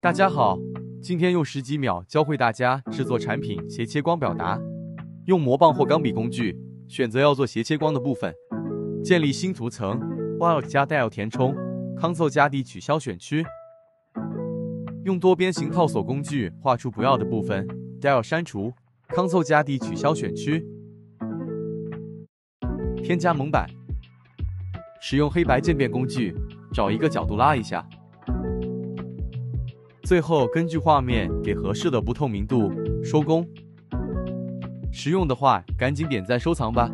大家好，今天用十几秒教会大家制作产品斜切光表达。用魔棒或钢笔工具，选择要做斜切光的部分，建立新图层，Alt 加 Del 填充，Ctrl 加 D 取消选区。用多边形套索工具画出不要的部分，Del 删除，Ctrl 加 D 取消选区。添加蒙版，使用黑白渐变工具，找一个角度拉一下。最后根据画面给合适的不透明度，收工。实用的话，赶紧点赞收藏吧。